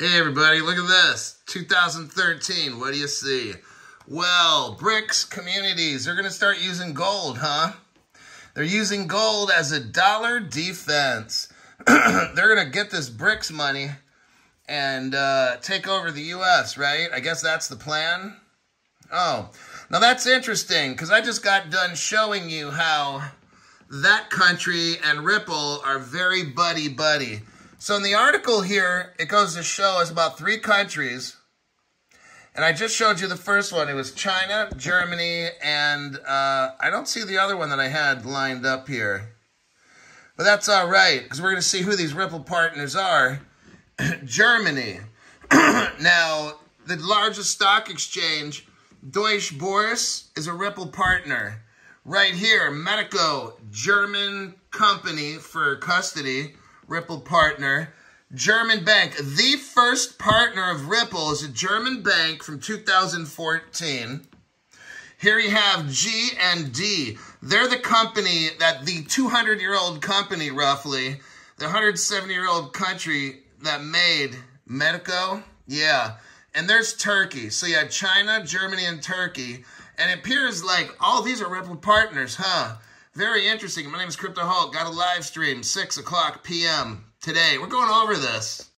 Hey everybody, look at this. 2013, what do you see? Well, BRICS communities, they're going to start using gold, huh? They're using gold as a dollar defense. they're going to get this BRICS money and uh, take over the U.S., right? I guess that's the plan. Oh, now that's interesting because I just got done showing you how that country and Ripple are very buddy-buddy. So in the article here, it goes to show us about three countries. And I just showed you the first one. It was China, Germany, and uh, I don't see the other one that I had lined up here. But that's all right, because we're going to see who these Ripple partners are. Germany. now, the largest stock exchange, Deutsche Börse, is a Ripple partner. Right here, Metaco, German company for custody. Ripple partner. German bank. The first partner of Ripple is a German bank from 2014. Here you have G and D. They're the company that the 200-year-old company, roughly, the 170-year-old country that made Metaco. Yeah. And there's Turkey. So you had China, Germany, and Turkey. And it appears like all these are Ripple partners, huh? Very interesting. My name is Crypto Hulk. Got a live stream, 6 o'clock p.m. today. We're going over this.